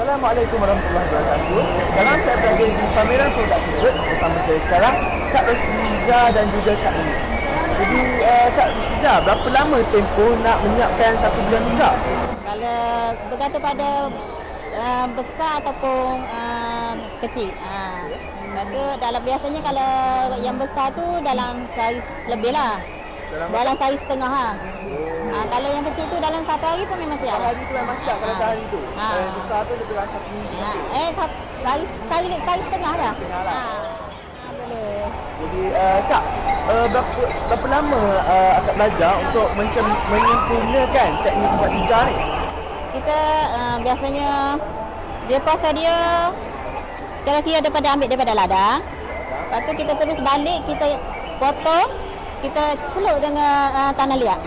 Assalamualaikum warahmatullahi wabarakatuh. Sekarang saya berada di pameran produk Pivot bersama saya sekarang Kak Rosliza dan juga Kak Lee. Jadi uh, Kak Rosliza, berapa lama tempoh nak menyiapkan satu bulan juga? Kalau bergantung pada uh, besar ataupun uh, kecil. Lepas tu dalam biasanya kalau yang besar tu dalam sehari lebih lah. Dalam Dalam sehari setengah ha. ha. Kalau yang kecil tu dalam satu hari pun memang siap. Sehari tu memang siap kalau Ah. sehari tu. Kalau yang besar tu lebih kurang satu minggu Ha. Eh satu, sehari, sehari, sehari setengah dah. Setengah lah. Ha. Ha, boleh. Jadi uh, Kak, uh, berapa, berapa lama uh, akak belajar untuk macam menyempurnakan teknik buat tiga ni? Kita uh, biasanya dia proses dia kira-kira daripada ambil daripada ladang. Lepas tu kita terus balik kita potong kita celup dengan uh, tanah liat.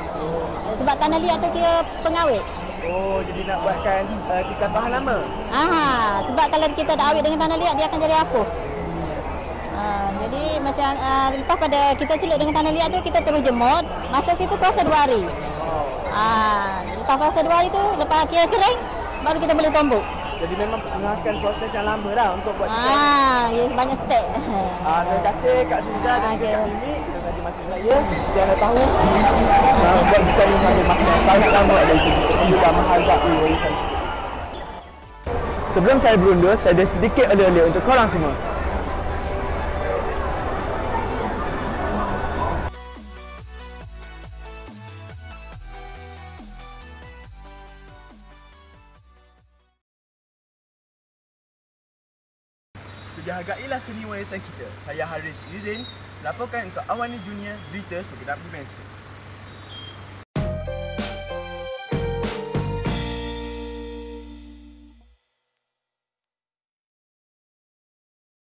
Sebab tanah liat tu kira pengawet. Oh, jadi nak buatkan uh, tikar tahan lama. Aha, sebab kalau kita dah awet dengan tanah liat dia akan jadi rapuh. Uh, jadi macam uh, lepas pada kita celup dengan tanah liat tu kita terus jemur. Masa situ proses dua hari. Oh. Ah, lepas proses dua hari tu lepas kira kering baru kita boleh tombok. Jadi memang mengakan proses yang lama dah untuk buat tikar. Ah, ya banyak step. Ah, terima kasih Kak Suza dan juga Okey. Kak Mimi. Saya. Yang anda tahu, uh, buat bukan ini ada masa yang sangat lama dan itu kita juga menghargai warisan kita. Sebelum saya berundur, saya ada sedikit oleh-oleh untuk korang semua. Jadi hargailah seni warisan kita. Saya Haris Izin, laporkan untuk Awani Junior Berita Segenap Dimensi.